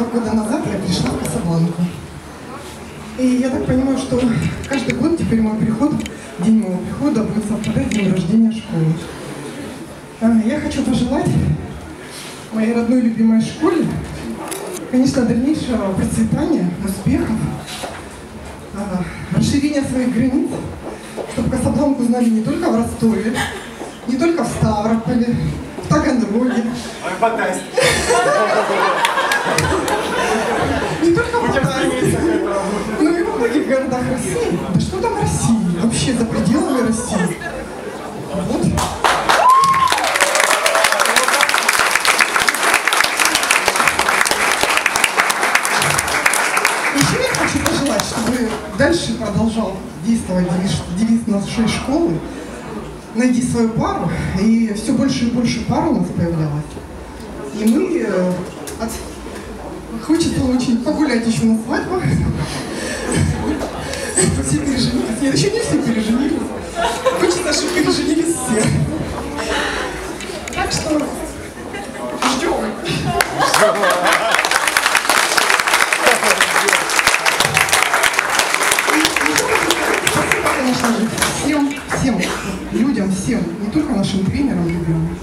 два года назад я пришла в Касабланку. И я так понимаю, что каждый год теперь мой приход, день моего прихода будет совпадать с днем рождения школы. А, Я хочу пожелать моей родной любимой школе, конечно, дальнейшего процветания, успехов, а, расширения своих границ, чтобы Касабланку знали не только в Ростове, не только в Ставрополе, в Таганроге, не но и во многих городах России. Да что там России? Вообще за пределами России. Вот. Еще я хочу пожелать, чтобы дальше продолжал действовать девиз, девиз нашей школы. Найди свою пару, и все больше и больше пар у нас появлялось. И мы э, от- Хочется очень погулять еще на свадьбах. Все переженились. Нет, еще не все переженились. Хочется, чтобы переженились все. Так что ждем. Конечно же, всем, всем людям, всем, не только нашим тренерам любимым,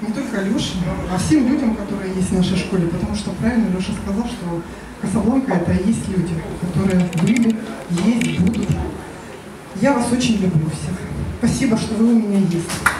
не только Леше, а всем людям, которые есть в нашей школе, потому что правильно Леша сказал, что Касабланка это и есть люди, которые были, есть, будут. Я вас очень люблю всех. Спасибо, что вы у меня есть.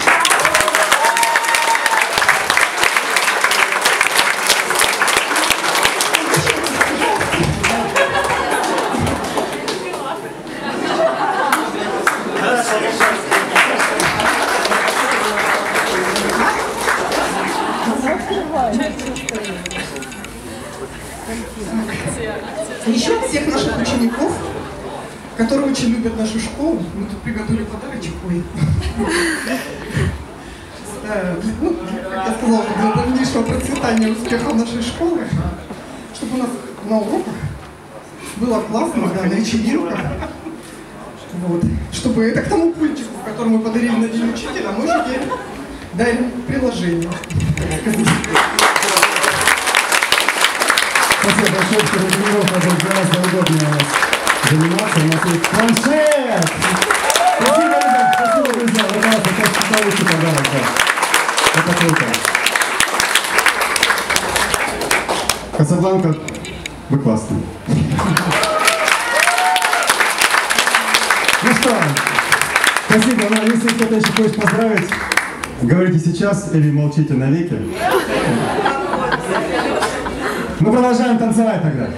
Еще всех наших учеников, которые очень любят нашу школу, мы тут приготовили подарочек. Ой. Ну, как я сказала, для дальнейшего процветания успеха нашей школы, чтобы у нас на уроках было классно, да, на вечеринках. Вот. Чтобы это к тому пультику, который мы подарили на День учителя, мы теперь дарим приложение. Спасибо большое, что на тренировках будет гораздо удобнее у нас заниматься. У нас есть планшет! Спасибо, ребят, спасибо, друзья. Вот нас такой получше подарок. да. Это круто. Касабланка, вы классные. Ну что, спасибо. Ну, если кто-то еще хочет поздравить, говорите сейчас или молчите навеки. Мы продолжаем танцевать тогда.